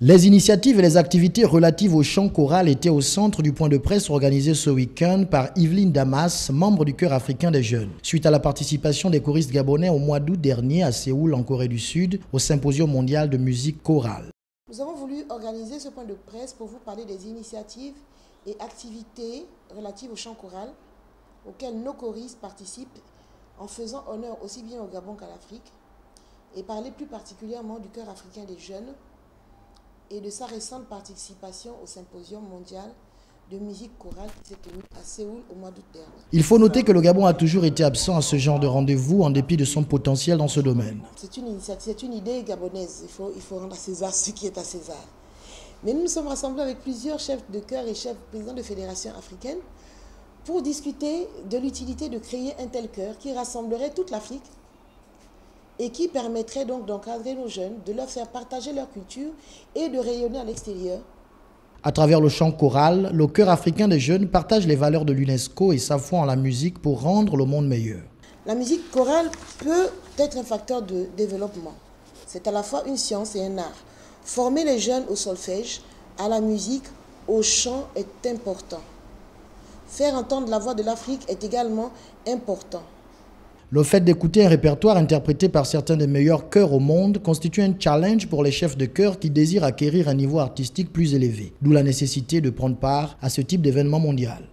Les initiatives et les activités relatives au chant choral étaient au centre du point de presse organisé ce week-end par Yveline Damas, membre du Chœur africain des jeunes. Suite à la participation des choristes gabonais au mois d'août dernier à Séoul, en Corée du Sud, au Symposium mondial de musique chorale. Nous avons voulu organiser ce point de presse pour vous parler des initiatives et activités relatives au chant choral auxquelles nos choristes participent en faisant honneur aussi bien au Gabon qu'à l'Afrique et parler plus particulièrement du Chœur africain des jeunes et de sa récente participation au symposium mondial de musique chorale qui s'est tenu à Séoul au mois d'août dernier. Il faut noter que le Gabon a toujours été absent à ce genre de rendez-vous en dépit de son potentiel dans ce domaine. C'est une idée gabonaise. Il faut, il faut rendre à César ce qui est à César. Mais nous nous sommes rassemblés avec plusieurs chefs de chœur et chefs présidents de fédérations africaines pour discuter de l'utilité de créer un tel chœur qui rassemblerait toute l'Afrique et qui permettrait donc d'encadrer nos jeunes, de leur faire partager leur culture et de rayonner à l'extérieur. À travers le chant choral, le chœur africain des jeunes partage les valeurs de l'UNESCO et sa foi en la musique pour rendre le monde meilleur. La musique chorale peut être un facteur de développement. C'est à la fois une science et un art. Former les jeunes au solfège, à la musique, au chant est important. Faire entendre la voix de l'Afrique est également important. Le fait d'écouter un répertoire interprété par certains des meilleurs chœurs au monde constitue un challenge pour les chefs de chœur qui désirent acquérir un niveau artistique plus élevé, d'où la nécessité de prendre part à ce type d'événement mondial.